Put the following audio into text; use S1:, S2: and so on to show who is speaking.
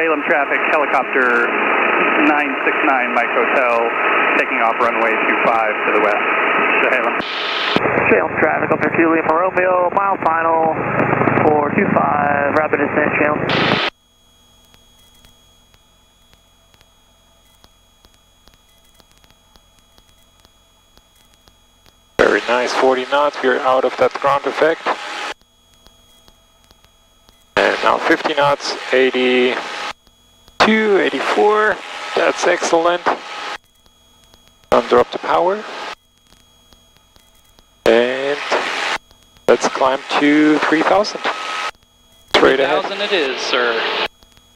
S1: Salem traffic, helicopter 969 Mike Hotel, taking off runway 25 to the west. Salem.
S2: Salem traffic up here to Lima Romeo, mile final, 425, rapid descent, Salem.
S3: Very nice, 40 knots, we're out of that ground effect. And now 50 knots, 82, 84, that's excellent. And drop the power. And let's climb to 3000. Straight ahead.
S4: 3000 it is, sir.